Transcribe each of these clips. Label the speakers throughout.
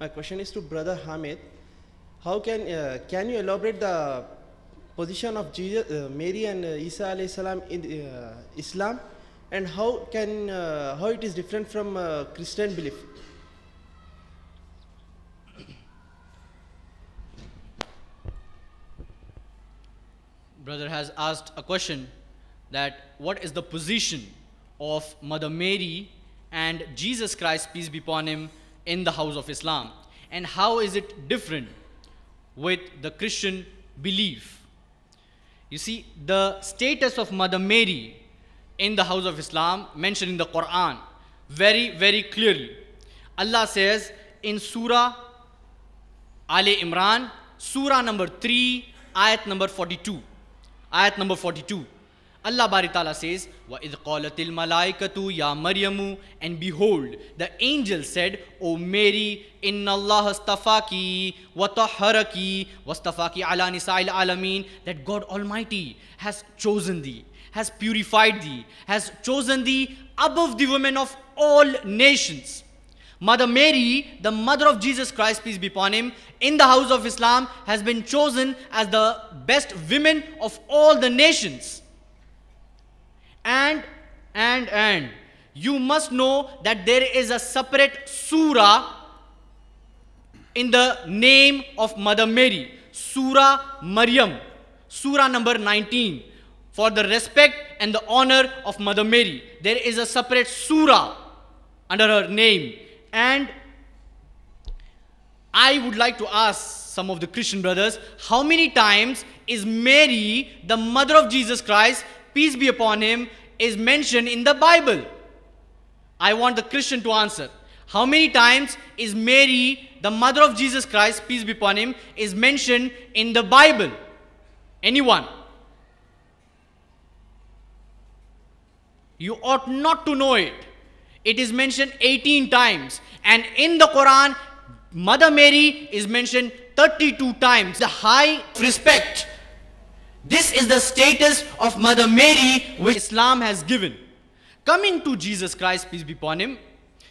Speaker 1: My question is to Brother Hamed. How can, uh, can you elaborate the position of Jesus, uh, Mary and uh, Isa alayhi salam in uh, Islam and how, can, uh, how it is different from uh, Christian belief?
Speaker 2: Brother has asked a question that what is the position of Mother Mary and Jesus Christ, peace be upon him, in the house of Islam? And how is it different with the Christian belief? You see, the status of Mother Mary in the house of Islam mentioned in the Quran very, very clearly. Allah says in Surah Ali Imran, Surah number 3, ayat number 42. Ayat number 42. Allah Bari Ta'ala says, وَإِذْ قَالَتِ الْمَلَائِكَةُ يَا مَرْيَمُ And behold, the angel said, O Mary, إِنَّ اللَّهَ اسْتَفَاكِ وَطَهَّرَكِ وَاسْتَفَاكِ عَلَى نِسَاءِ الْعَالَمِينَ That God Almighty has chosen thee, has purified thee, has chosen thee above the women of all nations. Mother Mary, the mother of Jesus Christ, peace be upon him, in the house of Islam has been chosen as the best women of all the nations. And, and, you must know that there is a separate surah in the name of Mother Mary, Surah Maryam, Surah number 19. For the respect and the honor of Mother Mary, there is a separate surah under her name. And I would like to ask some of the Christian brothers how many times is Mary, the mother of Jesus Christ, peace be upon him, is mentioned in the Bible? I want the Christian to answer. How many times is Mary, the mother of Jesus Christ, peace be upon him, is mentioned in the Bible? Anyone? You ought not to know it. It is mentioned 18 times. And in the Quran, Mother Mary is mentioned 32 times. The high respect. This is the status of Mother Mary which Islam has given. Coming to Jesus Christ, peace be upon him,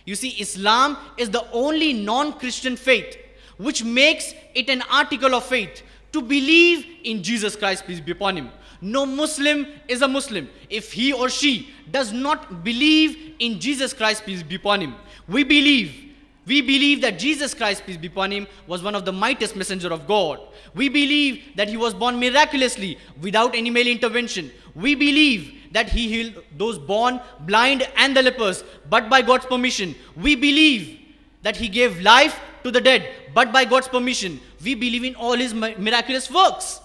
Speaker 2: you see, Islam is the only non Christian faith which makes it an article of faith to believe in Jesus Christ, peace be upon him. No Muslim is a Muslim if he or she does not believe in Jesus Christ, peace be upon him. We believe we believe that Jesus Christ, peace be upon him, was one of the mightiest messenger of God. We believe that he was born miraculously without any male intervention. We believe that he healed those born blind and the lepers, but by God's permission. We believe that he gave life to the dead, but by God's permission. We believe in all his miraculous works.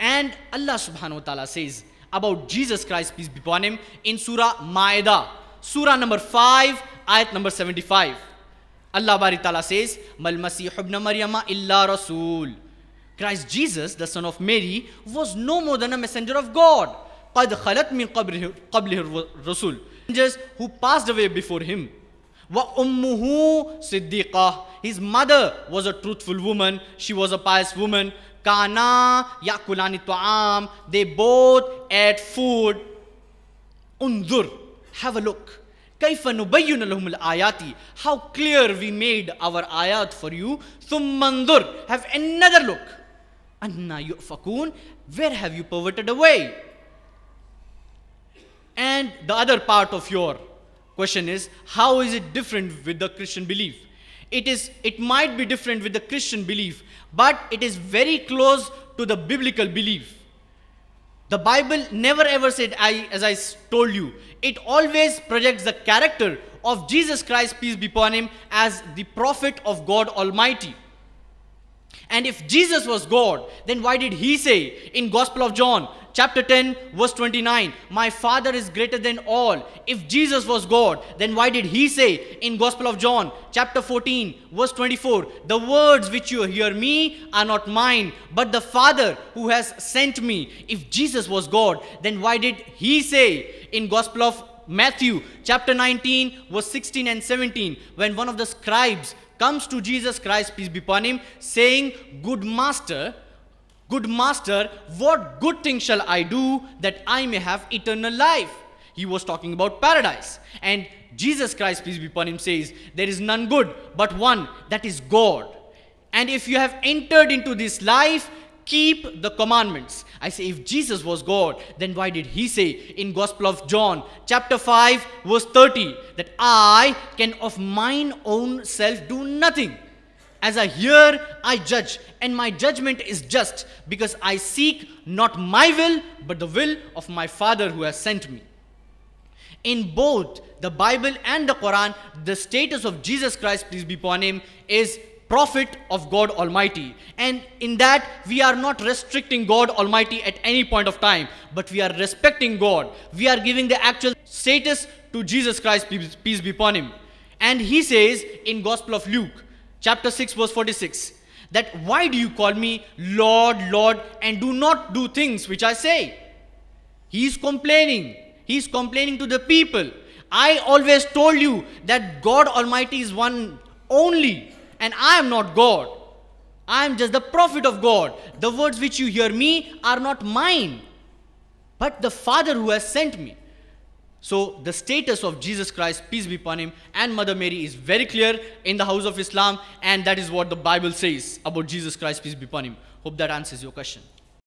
Speaker 2: And Allah subhanahu wa ta'ala says about Jesus Christ, peace be upon him, in Surah Ma'idah, Surah number 5, ayat number 75. Allah Bari Ta'ala says, Mal Masih ibn Maryama illa Rasul. Christ Jesus, the son of Mary, was no more than a messenger of God. قَدْ خَلَتْ مِنْ قَبْلِهِ قَبْلِهِ الرَّسُولِ Messengers who passed away before him. وَأُمُّهُ صِدِّقَةٌ His mother was a truthful woman. She was a pious woman. Kana yakulani ta'am. They both ate food. Undur. Have a look. ayati, how clear we made our ayat for you. Summandur, have another look. Anna yu'fakun, where have you perverted away? And the other part of your question is, how is it different with the Christian belief? It is, it might be different with the Christian belief, but it is very close to the biblical belief. The Bible never ever said, I, as I told you, it always projects the character of Jesus Christ, peace be upon him, as the prophet of God Almighty. And if Jesus was God, then why did he say in Gospel of John, chapter 10, verse 29, My Father is greater than all? If Jesus was God, then why did he say in Gospel of John, chapter 14, verse 24, The words which you hear me are not mine, but the Father who has sent me? If Jesus was God, then why did he say in Gospel of Matthew, chapter 19, verse 16 and 17, when one of the scribes comes to Jesus Christ, peace be upon him, saying, Good master, good master, what good thing shall I do that I may have eternal life? He was talking about paradise. And Jesus Christ, peace be upon him, says, There is none good but one, that is God. And if you have entered into this life, keep the commandments. I say, if Jesus was God, then why did he say in Gospel of John, chapter 5, verse 30, that I can of mine own self do nothing? As I hear, I judge, and my judgment is just, because I seek not my will, but the will of my Father who has sent me. In both the Bible and the Quran, the status of Jesus Christ, peace be upon him, is prophet of God Almighty. And in that, we are not restricting God Almighty at any point of time, but we are respecting God. We are giving the actual status to Jesus Christ, peace be upon him. And he says in Gospel of Luke, chapter 6, verse 46, that why do you call me Lord, Lord, and do not do things which I say? He is complaining. He is complaining to the people. I always told you that God Almighty is one only, and I am not God. I am just the prophet of God. The words which you hear me are not mine, but the Father who has sent me. So, the status of Jesus Christ, peace be upon him, and Mother Mary is very clear in the house of Islam, and that is what the Bible says about Jesus Christ, peace be upon him. Hope that answers your question.